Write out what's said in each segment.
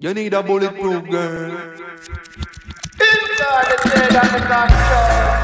You need a bulletproof girl. Inside the dead and the control.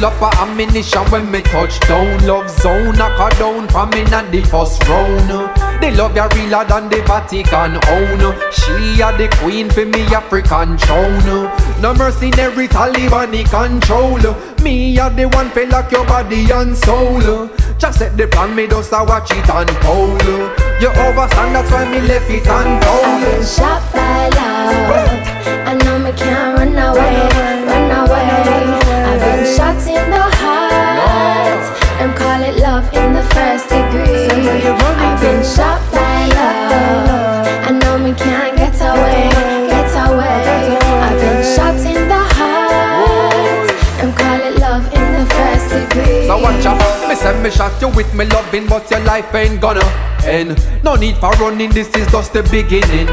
Me pull up a ammunition when me touch down. Love zone knock her down from in the first round. The love ya realer than the Vatican own. She a the queen for me African throne. No mercenary Taliban control. Me a the one for lock your body and soul. Just set the plan me just a watch it unfold. You overstand that's why me left it untold out, me shot you with me loving, but your life ain't gonna end. No need for running, this is just the beginning.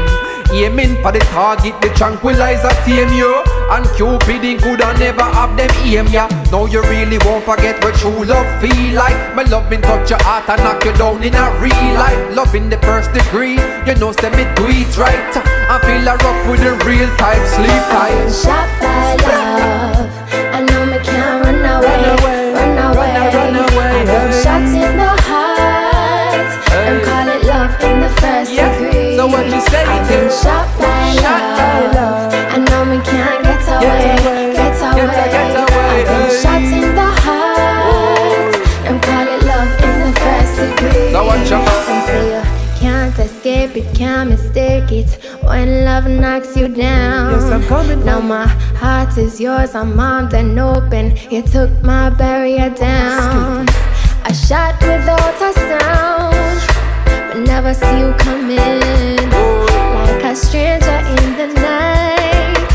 Aiming for the target, the tranquilizer tame you. And Cupid coulda never have them aim ya. Now you really won't forget what true love feel like. My loving touch your heart and knock you down in a real life. Loving the first degree, you know say me do it right. I feel a rock with the real type, sleep I've Hey. call it love in the first Yeah. degree. So what you say, I've been shot by Shot by love. love. I know me can't get away, away, get get away. get away, I've been shot in the heart. Them call it love in the first degree. So watch out. Them say you can't escape it, can't mistake it. When love knocks you down. Yes, I'm coming Now my heart is yours, I'm armed and open. You took my barrier down. I shot without a sound, never see you coming. Like a stranger in the night.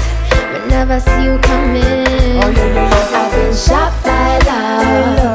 But never see you coming. Oh, I've been shot by love